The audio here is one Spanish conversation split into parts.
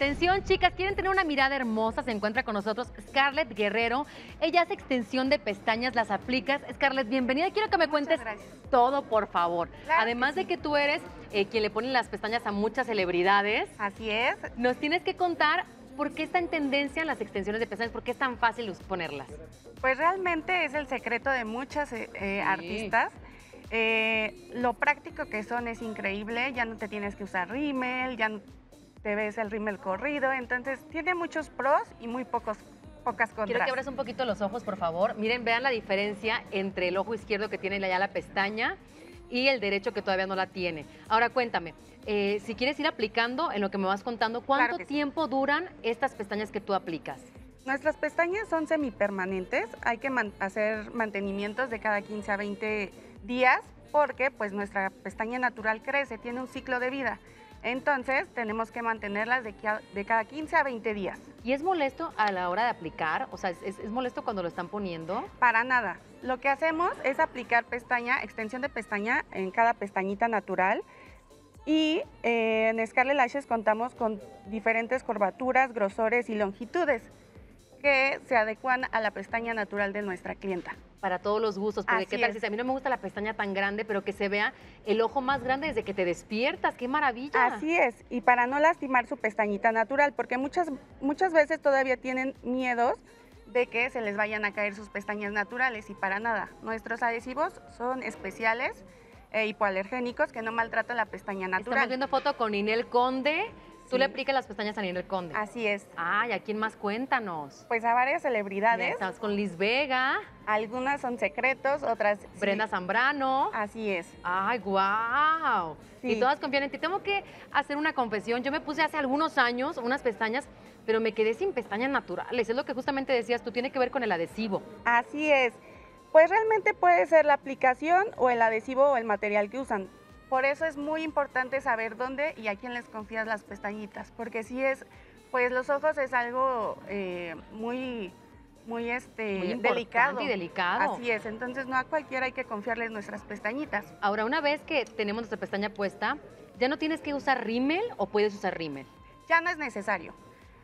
Atención, chicas, quieren tener una mirada hermosa. Se encuentra con nosotros Scarlett Guerrero. Ella hace extensión de pestañas, las aplicas. Scarlett, bienvenida. Quiero que me cuentes todo, por favor. Claro Además que de que tú eres eh, quien le pone las pestañas a muchas celebridades, Así es. nos tienes que contar por qué está en tendencia en las extensiones de pestañas, por qué es tan fácil ponerlas. Pues realmente es el secreto de muchas eh, eh, Sí. artistas. Eh, lo práctico que son es increíble, ya no te tienes que usar rímel, ya no te ves el rímel corrido, entonces tiene muchos pros y muy pocos, pocas contras. Quiero que abras un poquito los ojos, por favor. Miren, vean la diferencia entre el ojo izquierdo que tiene ya la pestaña y el derecho que todavía no la tiene. Ahora cuéntame, eh, si quieres ir aplicando en lo que me vas contando, ¿cuánto Claro que sí. tiempo duran estas pestañas que tú aplicas? Nuestras pestañas son semipermanentes, hay que man- hacer mantenimientos de cada 15 a 20 días porque pues nuestra pestaña natural crece, tiene un ciclo de vida. Entonces tenemos que mantenerlas de, cada 15 a 20 días. ¿Y es molesto a la hora de aplicar? O sea, ¿es, es- es molesto cuando lo están poniendo? Para nada. Lo que hacemos es aplicar pestaña, extensión de pestaña en cada pestañita natural. Y eh, en Scarlet Lashes contamos con diferentes curvaturas, grosores y longitudes que se adecuan a la pestaña natural de nuestra clienta. Para todos los gustos, porque Así qué tal es. si a mí no me gusta la pestaña tan grande, pero que se vea el ojo más grande desde que te despiertas, qué maravilla. Así es, y para no lastimar su pestañita natural, porque muchas, muchas veces todavía tienen miedos de que se les vayan a caer sus pestañas naturales y para nada. Nuestros adhesivos son especiales e hipoalergénicos que no maltratan la pestaña Estamos natural. viendo foto con Inel Conde. Tú Sí. le aplicas las pestañas a Inel Conde. Así es. Ay, ¿a quién más cuéntanos? Pues a varias celebridades, Estamos con Liz Vega, algunas son secretos, otras sí. Brenda Zambrano. Así es. Ay, wow. Y Sí. todas confían en ti. Tengo que hacer una confesión. Yo me puse hace algunos años unas pestañas, pero me quedé sin pestañas naturales. Es lo que justamente decías tú, tiene que ver con el adhesivo. Así es. Pues realmente puede ser la aplicación o el adhesivo o el material que usan. Por eso es muy importante saber dónde y a quién les confías las pestañitas, porque si es, pues los ojos es algo eh, muy, muy, este, Muy delicado. y delicado. Así es, entonces no a cualquiera hay que confiarles nuestras pestañitas. Ahora, una vez que tenemos nuestra pestaña puesta, ¿ya no tienes que usar rímel o puedes usar rímel? Ya no es necesario.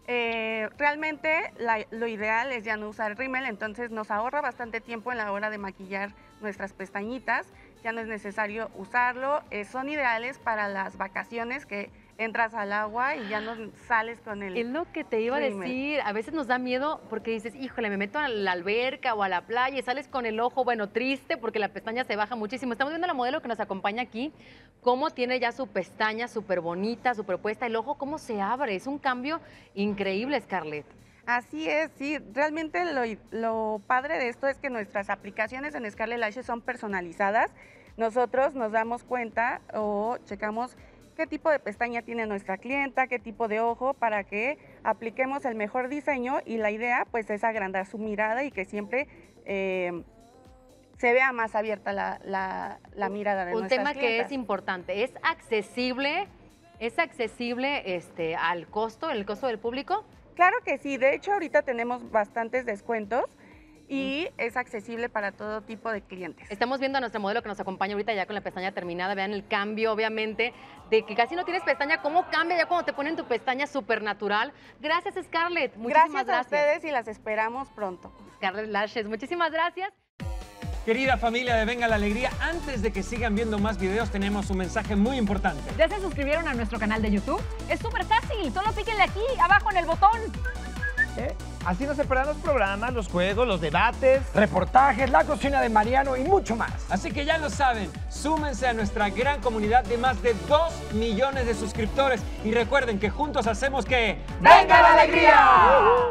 Eh, realmente la- lo ideal es ya no usar rímel, entonces nos ahorra bastante tiempo en la hora de maquillar nuestras pestañitas. Ya no es necesario usarlo. eh, son ideales para las vacaciones que entras al agua y ya no sales con el... Es lo que te iba a decir. A veces nos da miedo porque dices, híjole, me meto a la alberca o a la playa y sales con el ojo, bueno, triste porque la pestaña se baja muchísimo. Estamos viendo la modelo que nos acompaña aquí, cómo tiene ya su pestaña súper bonita, súper puesta, el ojo cómo se abre. Es un cambio increíble, Scarlett. Así es, sí. Realmente lo, lo padre de esto es que nuestras aplicaciones en Scarlet Lashes son personalizadas. Nosotros nos damos cuenta o checamos qué tipo de pestaña tiene nuestra clienta, qué tipo de ojo, para que apliquemos el mejor diseño y la idea pues es agrandar su mirada y que siempre eh, se vea más abierta la, la- la mirada de Un nuestras tema que es importante, ¿es accesible? ¿Es accesible este, al costo, el costo del público? Claro que sí, de hecho ahorita tenemos bastantes descuentos y es accesible para todo tipo de clientes. Estamos viendo a nuestra modelo que nos acompaña ahorita ya con la pestaña terminada. Vean el cambio, obviamente, de que casi no tienes pestaña. ¿Cómo cambia ya cuando te ponen tu pestaña súper natural? Gracias, Scarlett. Muchísimas Gracias a gracias. ustedes y las esperamos pronto. Scarlett Lashes, muchísimas gracias. Querida familia de Venga la Alegría, antes de que sigan viendo más videos, tenemos un mensaje muy importante. ¿Ya se suscribieron a nuestro canal de YouTube? Es súper fácil, solo píquenle aquí, abajo en el botón. ¿eh? Así no se perderán los programas, los juegos, los debates. reportajes, la cocina de Mariano y mucho más. Así que ya lo saben, súmense a nuestra gran comunidad de más de 2 millones de suscriptores y recuerden que juntos hacemos que... ¡Venga la alegría!